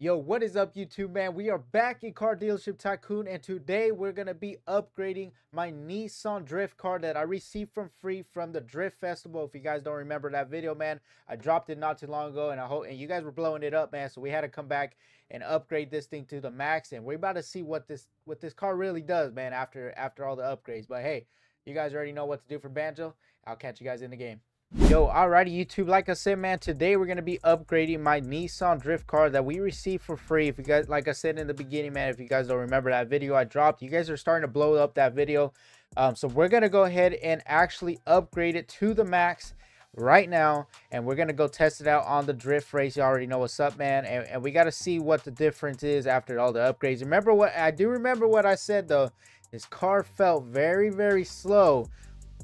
Yo, what is up, YouTube man? We are back in Car Dealership Tycoon, and today we're gonna be upgrading my Nissan Drift car that I received from free from the Drift Festival. If you guys don't remember that video, man, I dropped it not too long ago, and I hope and you guys were blowing it up, man. So we had to come back and upgrade this thing to the max, and we're about to see what this what this car really does, man. After after all the upgrades, but hey, you guys already know what to do for Banjo. I'll catch you guys in the game. Yo, alrighty, YouTube. Like I said, man, today we're gonna be upgrading my Nissan Drift car that we received for free. If you guys, like I said in the beginning, man, if you guys don't remember that video I dropped, you guys are starting to blow up that video. Um, so we're gonna go ahead and actually upgrade it to the max right now, and we're gonna go test it out on the drift race. You already know what's up, man, and, and we gotta see what the difference is after all the upgrades. Remember what I do remember what I said though. This car felt very, very slow.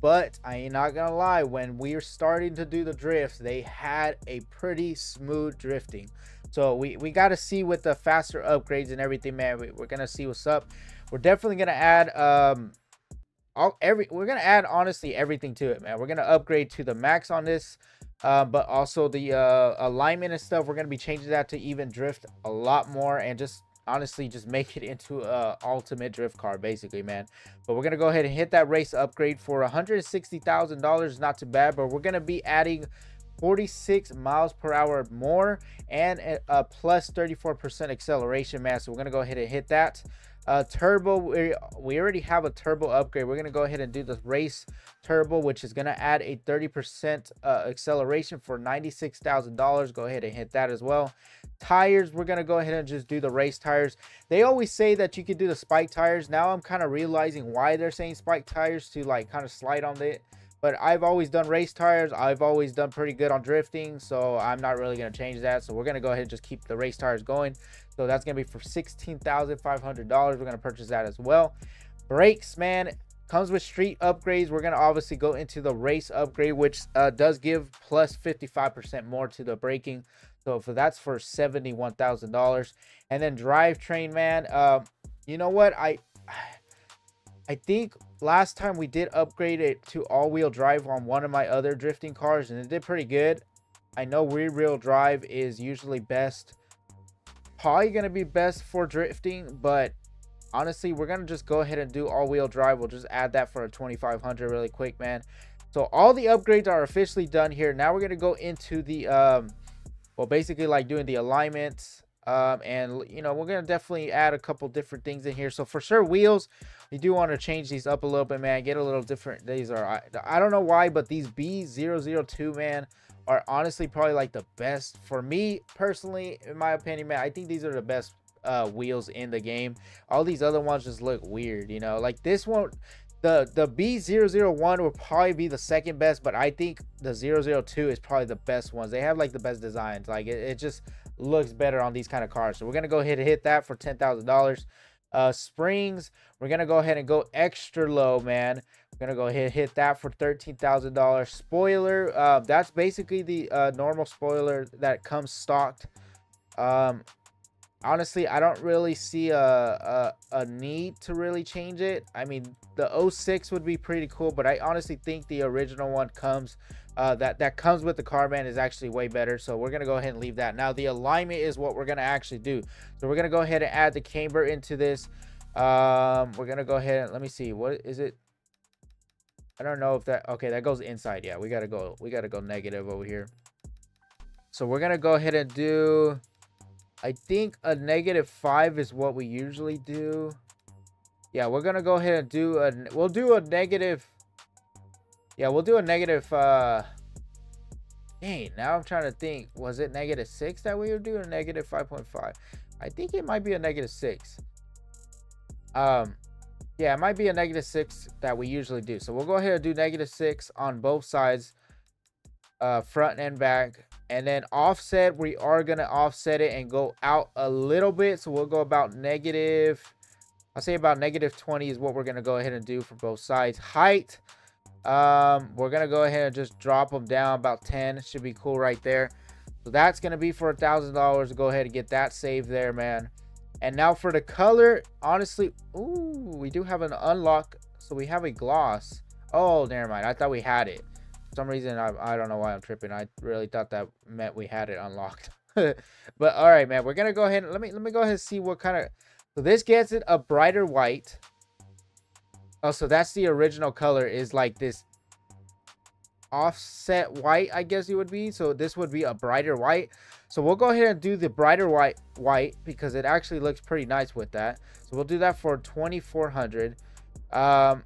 But I ain't not gonna lie, when we were starting to do the drifts, they had a pretty smooth drifting. So we, we got to see with the faster upgrades and everything, man. We, are gonna see what's up. We're definitely gonna add um all every we're gonna add honestly everything to it, man. We're gonna upgrade to the max on this. Uh, but also the uh, alignment and stuff, we're gonna be changing that to even drift a lot more and just honestly just make it into a ultimate drift car basically man. But we're gonna go ahead and hit that race upgrade for 160 thousand dollars. Not too bad but we're gonna be adding 46 miles per hour more and a, plus 34 percent acceleration man. So we're gonna go ahead and hit that uh, turbo, we, we already have a turbo upgrade. We're going to go ahead and do the race turbo, which is going to add a 30% uh, acceleration for $96,000. Go ahead and hit that as well. Tires, we're going to go ahead and just do the race tires. They always say that you could do the spike tires. Now I'm kind of realizing why they're saying spike tires to like kind of slide on it. But I've always done race tires. I've always done pretty good on drifting. So I'm not really going to change that. So we're going to go ahead and just keep the race tires going. So that's going to be for $16,500. We're going to purchase that as well. Brakes, man, comes with street upgrades. We're going to obviously go into the race upgrade, which uh, does give plus 55% more to the braking. So for that's for $71,000. And then drivetrain, man, uh, you know what? I I think last time we did upgrade it to all-wheel drive on one of my other drifting cars, and it did pretty good. I know rear-wheel drive is usually best. Probably going to be best for drifting, but honestly, we're going to just go ahead and do all-wheel drive. We'll just add that for a 2500 really quick, man. So all the upgrades are officially done here. Now we're going to go into the, um, well, basically like doing the alignments um, and you know we're gonna definitely add a couple different things in here. So for sure wheels you do want to change these up a little bit man. Get a little different. These are I, I don't know why but these b002 man are honestly probably like the best. For me personally in my opinion man i think these are the best uh wheels in the game. All these other ones just look weird you know? Like this one the the b001 will probably be the second best but i think the 002 is probably the best ones. They have like the best designs. Like it, it just looks better on these kind of cars. So we're gonna go ahead and hit that for ten thousand dollars. Uh, springs, we're gonna go ahead and go extra low, man. We're gonna go ahead and hit that for thirteen thousand dollars. Spoiler, uh, that's basically the uh, normal spoiler that comes stocked. Um, honestly, I don't really see a, a, a need to really change it. I mean, the 06 would be pretty cool, but I honestly think the original one comes uh, that that comes with the carbon is actually way better. So we're gonna go ahead and leave that. Now the alignment is what we're gonna actually do. So we're gonna go ahead and add the camber into this. Um, we're gonna go ahead and let me see what is it. I don't know if that okay that goes inside. Yeah, we gotta go. We gotta go negative over here. So we're gonna go ahead and do. I think a negative five is what we usually do. Yeah, we're gonna go ahead and do a. We'll do a negative yeah, we'll do a negative, uh... Dang, now I'm trying to think. Was it negative 6 that we were doing? negative 5.5? I think it might be a negative 6. Um, yeah, it might be a negative 6 that we usually do. So we'll go ahead and do negative 6 on both sides. Uh, front and back. And then offset, we are going to offset it and go out a little bit. So we'll go about negative... I'll say about negative 20 is what we're going to go ahead and do for both sides. Height... Um, we're gonna go ahead and just drop them down about 10. Should be cool right there. So that's gonna be for a thousand dollars. Go ahead and get that saved there, man. And now for the color, honestly, ooh, we do have an unlock. So we have a gloss. Oh, never mind. I thought we had it. For some reason, I, I don't know why I'm tripping. I really thought that meant we had it unlocked. but all right, man, we're gonna go ahead and let me let me go ahead and see what kind of. So this gets it a brighter white. Oh, so that's the original color is like this offset white, I guess it would be. So this would be a brighter white. So we'll go ahead and do the brighter white white because it actually looks pretty nice with that. So we'll do that for 2400. Um,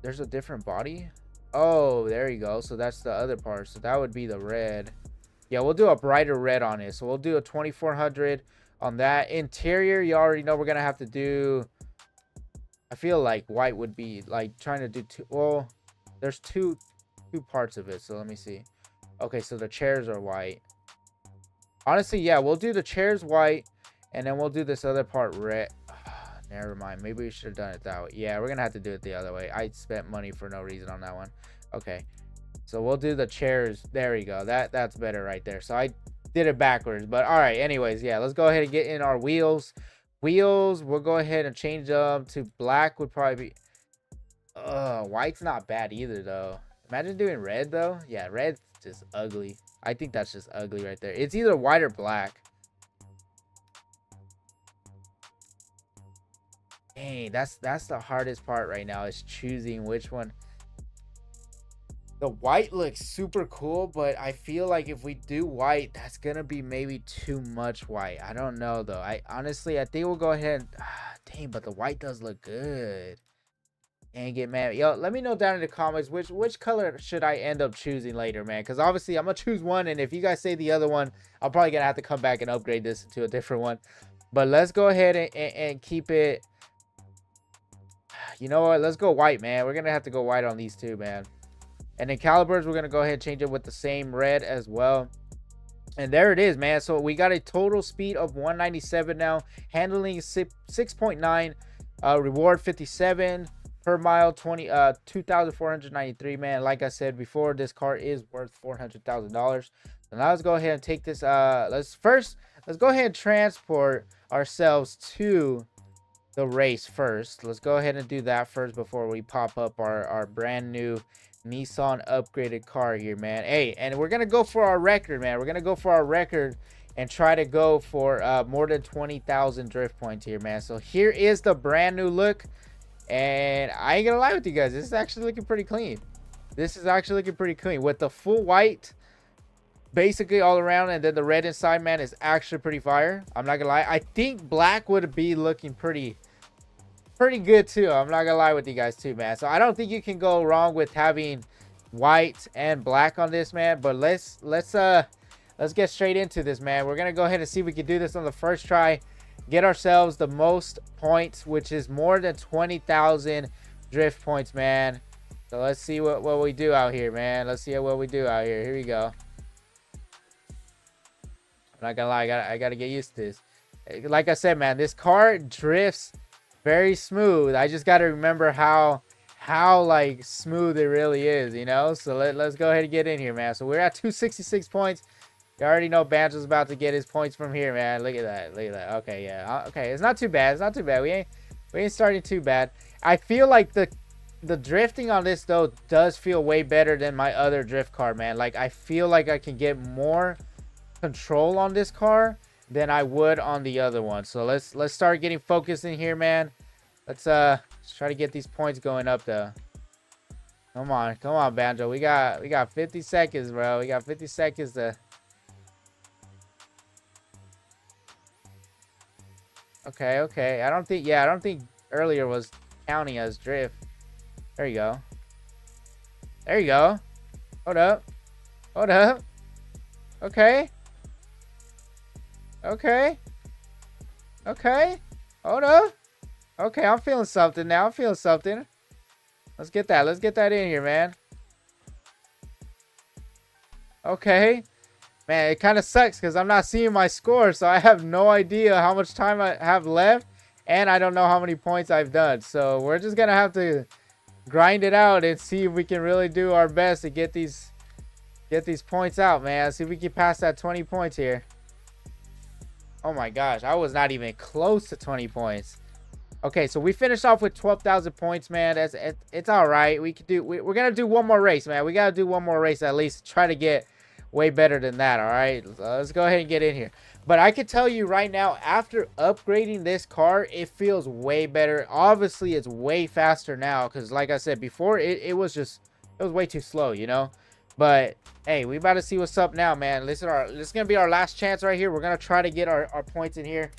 there's a different body. Oh, there you go. So that's the other part. So that would be the red. Yeah, we'll do a brighter red on it. So we'll do a 2400 on that. Interior, you already know we're going to have to do... I feel like white would be like trying to do two... Well, there's two two parts of it. So let me see. Okay, so the chairs are white. Honestly, yeah, we'll do the chairs white. And then we'll do this other part red. Never mind. Maybe we should have done it that way. Yeah, we're to have to do it the other way. I spent money for no reason on that one. Okay. So we'll do the chairs. There we go. That That's better right there. So I did it backwards. But all right. Anyways, yeah, let's go ahead and get in our wheels. Wheels, we'll go ahead and change them to black would probably be... Uh, white's not bad either, though. Imagine doing red, though. Yeah, red's just ugly. I think that's just ugly right there. It's either white or black. Dang, that's that's the hardest part right now is choosing which one. The white looks super cool, but I feel like if we do white, that's gonna be maybe too much white. I don't know though. I honestly, I think we'll go ahead. And, ah, dang, but the white does look good. And get mad. Yo, let me know down in the comments which which color should I end up choosing later, man. Because obviously I'm gonna choose one, and if you guys say the other one, I'm probably gonna have to come back and upgrade this to a different one. But let's go ahead and, and, and keep it you know what? Let's go white, man. We're to have to go white on these two, man. And then calipers, we're going to go ahead and change it with the same red as well. And there it is, man. So we got a total speed of 197 now. Handling 6.9. Uh, reward 57 per mile 20 uh 2493 man like i said before this car is worth four hundred thousand dollars so now let's go ahead and take this uh let's first let's go ahead and transport ourselves to the race first. Let's go ahead and do that first before we pop up our, our brand new Nissan upgraded car here, man. Hey, and we're going to go for our record, man. We're going to go for our record and try to go for uh, more than 20,000 drift points here, man. So here is the brand new look. And I ain't going to lie with you guys. This is actually looking pretty clean. This is actually looking pretty clean. With the full white basically all around and then the red inside man is actually pretty fire i'm not gonna lie i think black would be looking pretty pretty good too. I'm not gonna lie with you guys too man. So i don't think you can go wrong with having white and black on this man. But let's let's uh let's get straight into this man. We're gonna go ahead and see if we can do this on the first try. Get ourselves the most points which is more than 20,000 drift points man. So let's see what what we do out here man. Let's see what we do out here. Here we go. I'm not gonna lie, I gotta, I gotta get used to this. Like I said, man, this car drifts very smooth. I just gotta remember how how like smooth it really is, you know? So let, let's go ahead and get in here, man. So we're at 266 points. You already know Banjo's about to get his points from here, man. Look at that. Look at that. Okay, yeah. Uh, okay, it's not too bad. It's not too bad. We ain't we ain't starting too bad. I feel like the the drifting on this though does feel way better than my other drift car, man. Like I feel like I can get more control on this car than I would on the other one. So let's let's start getting focused in here, man. Let's uh let's try to get these points going up though. Come on, come on, Banjo. We got we got 50 seconds, bro. We got 50 seconds to Okay, okay. I don't think yeah, I don't think earlier was counting as drift. There you go. There you go. Hold up. Hold up. Okay. Okay. Okay. Hold up. Okay, I'm feeling something now. I'm feeling something. Let's get that. Let's get that in here, man. Okay. Man, it kind of sucks because I'm not seeing my score, so I have no idea how much time I have left, and I don't know how many points I've done. So we're just going to have to grind it out and see if we can really do our best to get these get these points out, man. See if we can pass that 20 points here. Oh my gosh, I was not even close to 20 points. Okay, so we finished off with 12,000 points, man. That's it, it's all right. We could do. We, are gonna do one more race, man. We gotta do one more race at least. Try to get way better than that. All right, let's go ahead and get in here. But I can tell you right now, after upgrading this car, it feels way better. Obviously, it's way faster now because, like I said before, it, it was just it was way too slow, you know. But hey, we about to see what's up now, man. This is our this is gonna be our last chance right here. We're gonna try to get our, our points in here.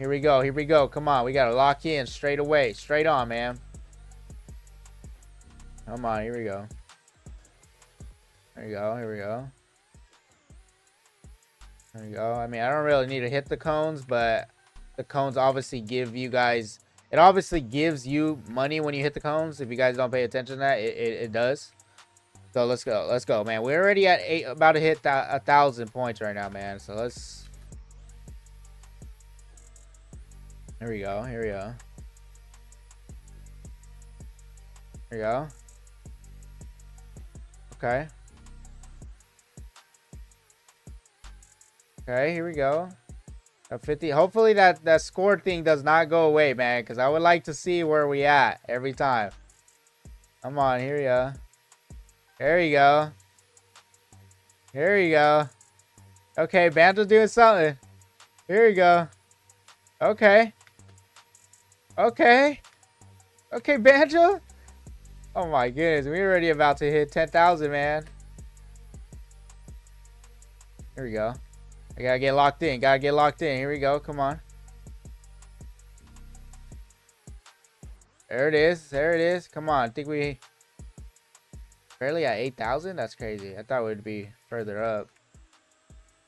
Here we go. Here we go. Come on, we gotta lock in straight away, straight on, man. Come on, here we go. There you go. Here we go. There you go. I mean, I don't really need to hit the cones, but the cones obviously give you guys. It obviously gives you money when you hit the cones. If you guys don't pay attention to that, it, it, it does. So let's go. Let's go, man. We're already at eight, about to hit a thousand points right now, man. So let's. Here we go. Here we go. Here we go. Okay. Okay, here we go. A 50. Hopefully that, that score thing does not go away, man. Because I would like to see where we at every time. Come on, here we go. There you go. Here you go. Okay, Banjo's doing something. Here you go. Okay. Okay. Okay, Banjo. Oh my goodness, we're already about to hit 10,000, man. Here we go. I gotta get locked in. Gotta get locked in. Here we go. Come on. There it is. There it is. Come on. I think we barely at 8,000. That's crazy. I thought we'd be further up.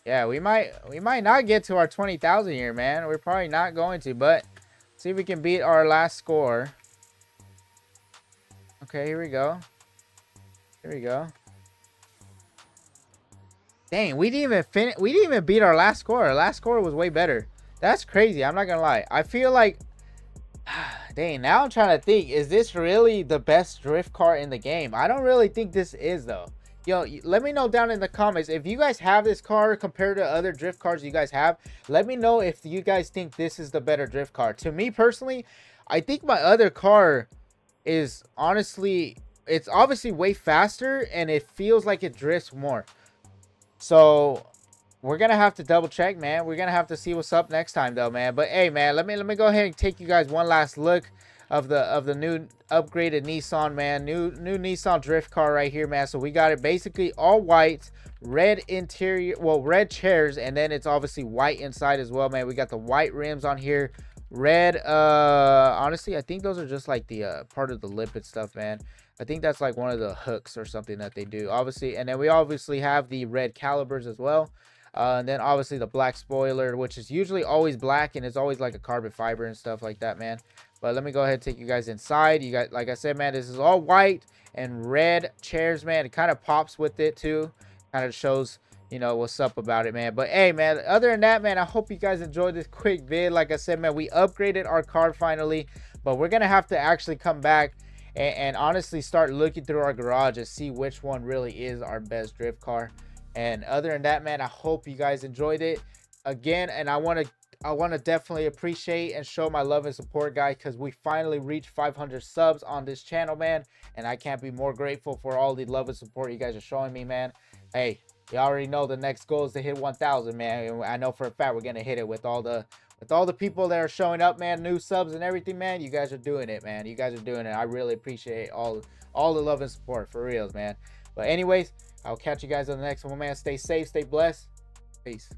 Yeah, we might we might not get to our 20,000 here, man. We're probably not going to, but see if we can beat our last score. Okay, here we go. Here we go. Dang, we didn't even finish. We didn't even beat our last score. Our last score was way better. That's crazy. I'm not gonna lie. I feel like, dang. Now I'm trying to think. Is this really the best drift car in the game? I don't really think this is though. Yo, let me know down in the comments if you guys have this car compared to other drift cars you guys have. Let me know if you guys think this is the better drift car. To me personally, I think my other car is honestly, it's obviously way faster and it feels like it drifts more. So we're gonna have to double check, man. We're gonna have to see what's up next time, though, man. But hey, man, let me let me go ahead and take you guys one last look of the of the new upgraded Nissan, man. New new Nissan drift car right here, man. So we got it basically all white, red interior, well, red chairs, and then it's obviously white inside as well, man. We got the white rims on here. Red, uh, honestly, I think those are just like the uh, part of the lip and stuff, man. I think that's like one of the hooks or something that they do, obviously. And then we obviously have the red calibers as well. Uh, and then obviously the black spoiler, which is usually always black and it's always like a carbon fiber and stuff like that, man. But let me go ahead and take you guys inside. You got, like I said, man, this is all white and red chairs, man. It kind of pops with it too. Kind of shows, you know, what's up about it, man. But hey, man, other than that, man, I hope you guys enjoyed this quick vid. Like I said, man, we upgraded our car finally. But we're going to have to actually come back and, and honestly start looking through our garage and see which one really is our best drift car. And other than that, man, I hope you guys enjoyed it again. And I want to I want to definitely appreciate and show my love and support, guys, because we finally reached 500 subs on this channel, man. And I can't be more grateful for all the love and support you guys are showing me, man. Hey, you already know the next goal is to hit 1,000, man. I know for a fact we're going to hit it with all the with all the people that are showing up, man, new subs and everything, man, you guys are doing it, man. You guys are doing it. I really appreciate all all the love and support for reals, man. But anyways, I'll catch you guys on the next one, man. Stay safe, stay blessed. Peace.